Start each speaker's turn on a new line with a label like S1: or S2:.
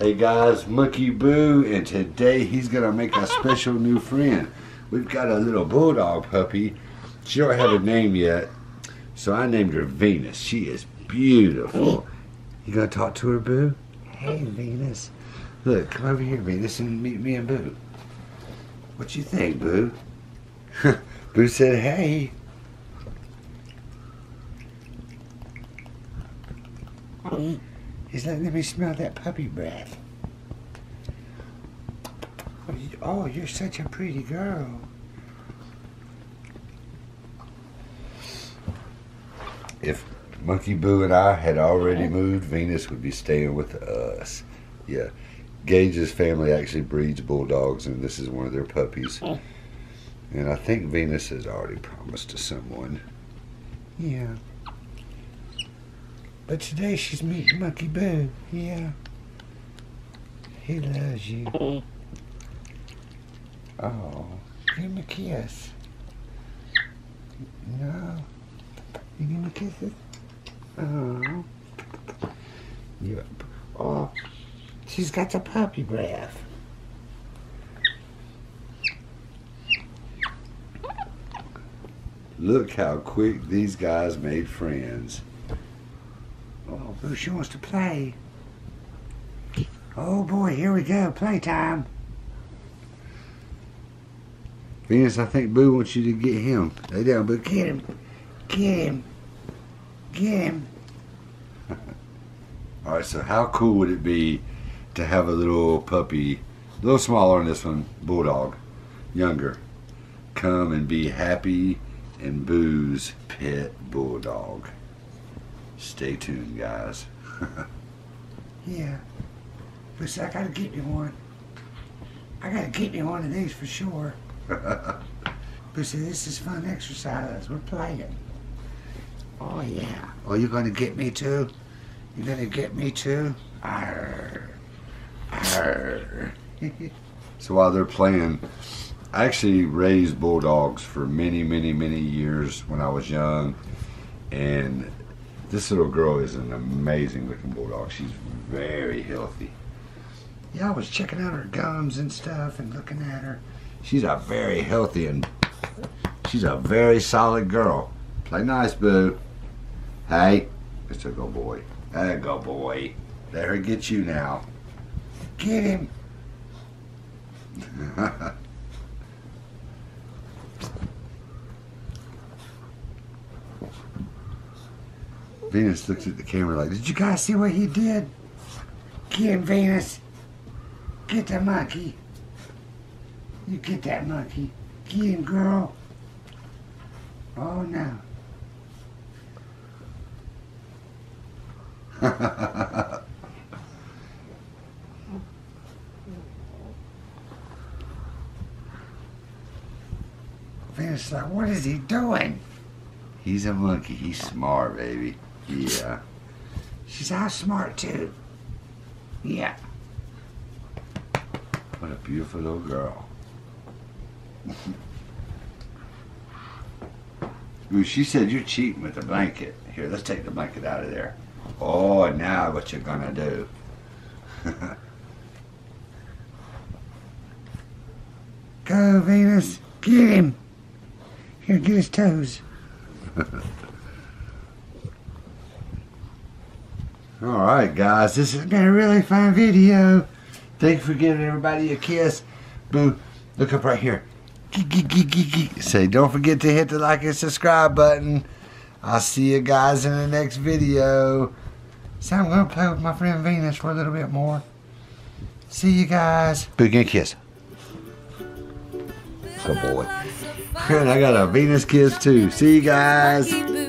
S1: Hey guys, Monkey Boo, and today he's gonna make a special new friend. We've got a little bulldog puppy. She don't have a name yet, so I named her Venus. She is beautiful. You gonna talk to her, Boo? Hey, Venus. Look, come over here, Venus, and meet me and Boo. What you think, Boo? Boo said, hey. He's letting me smell that puppy breath. Oh, you're such a pretty girl. If Monkey Boo and I had already moved, Venus would be staying with us. Yeah. Gage's family actually breeds bulldogs, and this is one of their puppies. And I think Venus has already promised to someone. Yeah. But today she's meeting Monkey Boo. Yeah. He loves you. Oh, give him a kiss. No. You give him a kiss? Oh. Yep. oh. She's got the puppy breath. Look how quick these guys made friends. Oh, she wants to play. Oh boy, here we go, playtime. Venus, I think Boo wants you to get him. Lay down, Boo. Get him. Get him. Get him. All right, so how cool would it be to have a little puppy, a little smaller than this one, bulldog, younger, come and be happy and Boo's pet bulldog? Stay tuned, guys. yeah. But I gotta get you one. I gotta get you one of these for sure. but see, this is fun exercise. We're playing. Oh, yeah. Oh, you're gonna get me too? You're gonna get me too? Arr. Arr. so while they're playing, I actually raised bulldogs for many, many, many years when I was young. And this little girl is an amazing looking bulldog. She's very healthy. Yeah, I was checking out her gums and stuff and looking at her. She's a very healthy and she's a very solid girl. Play nice, boo. Hey, it's a good boy. There go, boy. Let her get you now. Get him. Venus looks at the camera like, did you guys see what he did? Get Venus. Get the monkey. You get that monkey. Get girl. Oh, no. Venus like, what is he doing? He's a monkey. He's smart, baby. Yeah. She's how smart, too. Yeah. What a beautiful little girl. Ooh, she said you're cheating with the blanket. Here, let's take the blanket out of there. Oh, now what you're gonna do. Go, Venus. Get him. Here, get his toes. All right, guys. This has been a really fun video. Thank you for giving everybody a kiss. Boo, look up right here. Say, don't forget to hit the like and subscribe button. I'll see you guys in the next video. So I'm going to play with my friend Venus for a little bit more. See you guys. Boo, give a kiss. Good boy. And I got a Venus kiss too. See you guys.